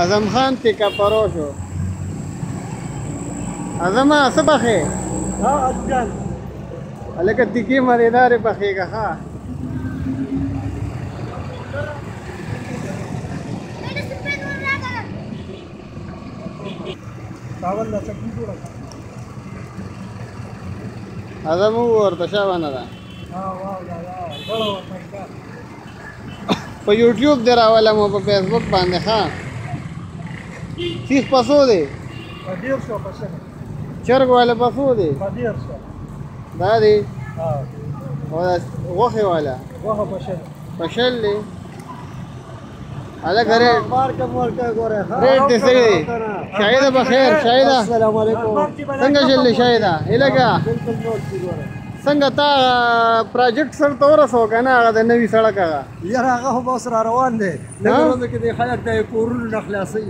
اعظم خان تیکا پرو شو اعظم څه پخې ها اجل الکه تیکي مریدار پخې کا ها تاول لا چکی جوړه اعظم ورته شاوانه ده ها واه دا دا په یوټیوب دراواله مو په فیسبوک باندې ها تیخ پسو دی په ډیر شو پسنه چرګ والا پسو دی په ډیر شو دا دی ها او دا غوخه والا غوخه پشل پشل دی الګ ریټ مارک مارک ګوره ریټ دې سری دی شاید بخیر شاید السلام علیکم څنګه چلې شاید الګا بالکل نوټ دی ګوره څنګه تا پروجیکټ سر ته ورسو کنه هغه د نوي سړک هغه یار هغه هو بس را روان دی نن ورځ کې د خلک د کورونو نخلاصي